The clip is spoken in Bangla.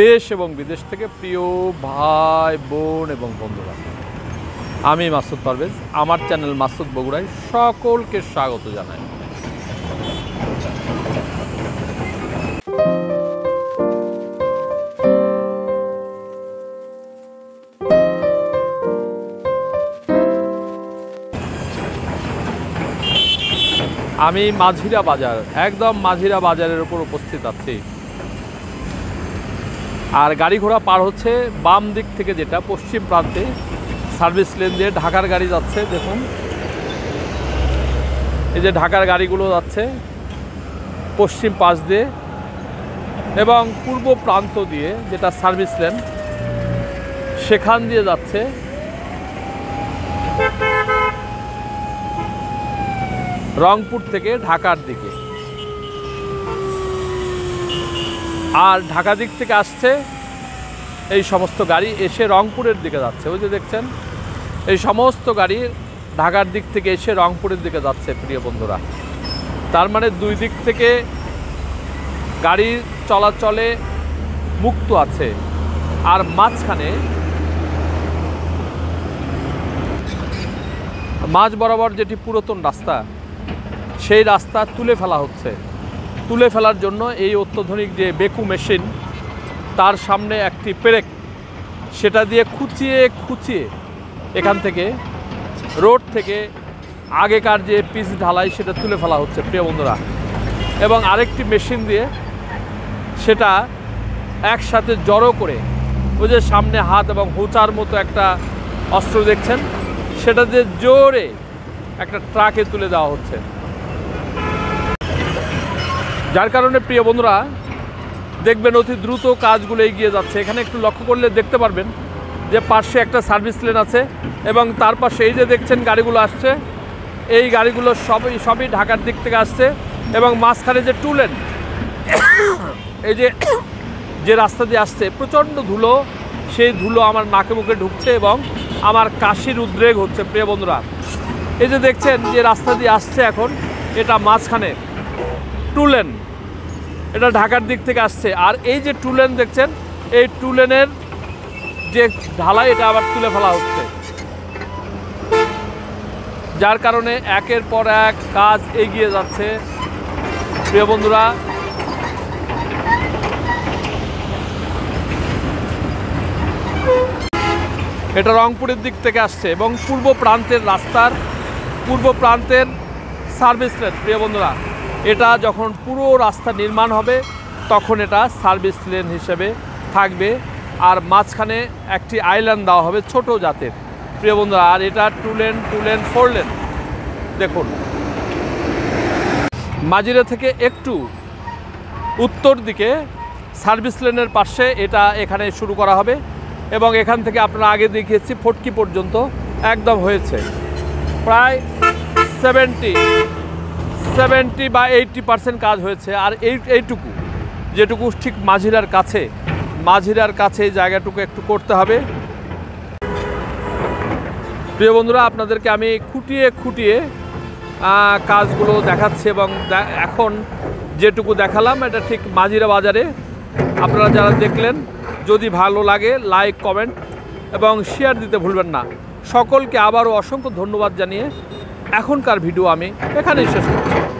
দেশ এবং বিদেশ থেকে প্রিয় ভাই, বোন এবং বন্ধুরা। আমি মাসুদ পারভেজ, আমার চ্যানেল মাসুদ বগুড়ায় সকলকে স্বাগত জানাই। আমি মাঝিরা বাজার, একদম মাঝিরা বাজারের উপর উপস্থিত আছি। আর গাড়ি ঘোড়া পার হচ্ছে বাম দিক থেকে যেটা পশ্চিম প্রান্তে। সার্ভিস লেন দিয়ে ঢাকার গাড়ি যাচ্ছে, দেখুন। এই যে ঢাকার গাড়িগুলো যাচ্ছে পশ্চিম পাশ দিয়ে এবং পূর্ব প্রান্ত দিয়ে যেটা সার্ভিস লেন, সেখান দিয়ে যাচ্ছে। রংপুর থেকে ঢাকার দিকে। আর ঢাকা দিক থেকে আসছে, এই সমস্ত গাড়ি এসে রংপুরের দিকে যাচ্ছে। ওই যে দেখছেন, এই সমস্ত গাড়ি ঢাকার দিক থেকে এসে রংপুরের দিকে যাচ্ছে, প্রিয় বন্ধুরা। তার মানে দুই দিক থেকে গাড়ির চলাচলে মুক্ত আছে। আর মাঝখানে মাঝ বরাবর যেটি পুরাতন রাস্তা, সেই রাস্তা তুলে ফেলা হচ্ছে। তুলে ফেলার জন্য এই অত্যাধুনিক যে বেকু মেশিন, তার সামনে একটি পেরেক, সেটা দিয়ে খুঁচিয়ে খুঁচিয়ে এখান থেকে, রোড থেকে আগেকার যে পিচ ঢালাই সেটা তুলে ফেলা হচ্ছে, প্রিয় বন্ধুরা। এবং আরেকটি মেশিন দিয়ে সেটা একসাথে জড়ো করে ওই যে সামনে হাত এবং হোঁচার মতো একটা অস্ত্র দেখছেন, সেটা দিয়ে জোরে একটা ট্রাকে তুলে দেওয়া হচ্ছে। যার কারণে, প্রিয় বন্ধুরা, দেখবেন অতি দ্রুত কাজগুলো এগিয়ে যাচ্ছে। এখানে একটু লক্ষ্য করলে দেখতে পারবেন যে পাশে একটা সার্ভিস লেন আছে এবং তার পাশে এই যে দেখছেন গাড়িগুলো আসছে, এই গাড়িগুলো সবই সবই ঢাকার দিক থেকে আসছে এবং মাঝখানে যে টু লেন, এই যে যে রাস্তা দিয়ে আসছে, প্রচণ্ড ধুলো, সেই ধুলো আমার নাকে মুখে ঢুকছে এবং আমার কাশির উদ্রেক হচ্ছে, প্রিয় বন্ধুরা। এই যে দেখছেন যে রাস্তা দিয়ে আসছে এখন, এটা মাঝখানে টু লেন। এটা ঢাকার দিক থেকে আসছে। আর এই যে টু লেন দেখছেন, এই টু লেনের যে ঢালাই, এটা আবার তুলে ফেলা হচ্ছে। যার কারণে একের পর এক কাজ এগিয়ে যাচ্ছে। প্রিয় বন্ধুরা, এটা রংপুরের দিক থেকে আসছে এবং পূর্ব প্রান্তের রাস্তার, পূর্ব প্রান্তের সার্ভিস লেন প্রিয় বন্ধুরা। এটা যখন পুরো রাস্তা নির্মাণ হবে, তখন এটা সার্ভিস লেন হিসেবে থাকবে। আর মাঝখানে একটি আইল্যান্ড দেওয়া হবে ছোট জাতের। প্রিয় বন্ধুরা, আর এটা two lane two lane, four lane. দেখুন। মাজিরা থেকে একটু উত্তর দিকে সার্ভিস লেনের পাশে এটা এখানে শুরু করা হবে এবং এখান থেকে আপনারা আগে দেখিয়েছি, ফটকি পর্যন্ত একদম হয়েছে। প্রায় সেভেন্টি সেভেন্টি বা এইটটি পার্সেন্ট কাজ হয়েছে। আর এই, এইটুকু, যেটুকু ঠিক মাঝিরার কাছে মাঝিরার কাছে জায়গাটুকু একটু করতে হবে। প্রিয় বন্ধুরা, আপনাদেরকে আমি খুঁটিয়ে খুঁটিয়ে কাজগুলো দেখাচ্ছি এবং এখন যেটুকু দেখালাম, এটা ঠিক মাঝিরা বাজারে। আপনারা যারা দেখলেন, যদি ভালো লাগে লাইক কমেন্ট এবং শেয়ার দিতে ভুলবেন না। সকলকে আবারও অসংখ্য ধন্যবাদ জানিয়ে এখনকার ভিডিও আমি এখানেই শেষ করছি।